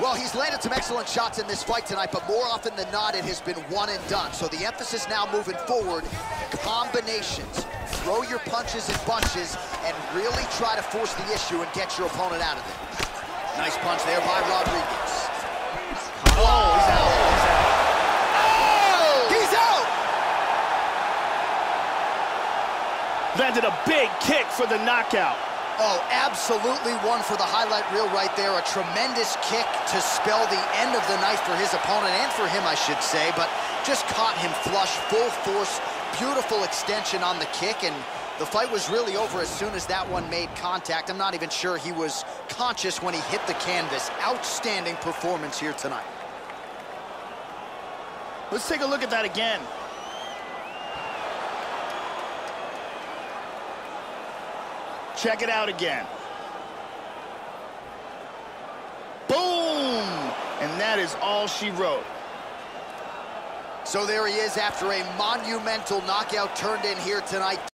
Well, he's landed some excellent shots in this fight tonight, but more often than not, it has been one and done. So the emphasis now moving forward, combinations. Throw your punches in bunches and really try to force the issue and get your opponent out of it. Nice punch there by Rodriguez. Oh, he's out. Oh! He's out! Landed a big kick for the knockout. Oh, absolutely one for the highlight reel right there. A tremendous kick to spell the end of the night for his opponent, and for him, I should say, but just caught him flush, full force, beautiful extension on the kick, and the fight was really over as soon as that one made contact. I'm not even sure he was conscious when he hit the canvas. Outstanding performance here tonight. Let's take a look at that again. Check it out again. Boom! And that is all she wrote. So there he is after a monumental knockout turned in here tonight.